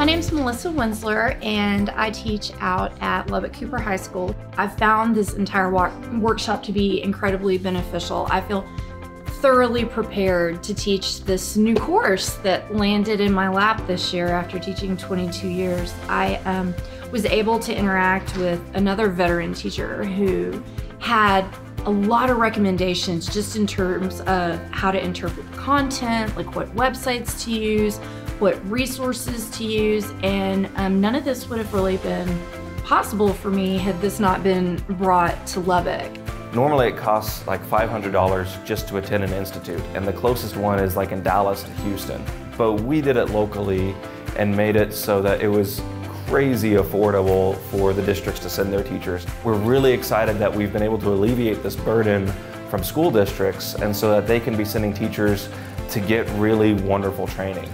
My name is Melissa Winsler and I teach out at Lubbock Cooper High School. I've found this entire workshop to be incredibly beneficial. I feel thoroughly prepared to teach this new course that landed in my lap this year after teaching 22 years. I um, was able to interact with another veteran teacher who had a lot of recommendations just in terms of how to interpret content, like what websites to use, what resources to use, and um, none of this would have really been possible for me had this not been brought to Lubbock. Normally it costs like $500 just to attend an institute, and the closest one is like in Dallas to Houston. But we did it locally and made it so that it was crazy affordable for the districts to send their teachers. We're really excited that we've been able to alleviate this burden from school districts and so that they can be sending teachers to get really wonderful training.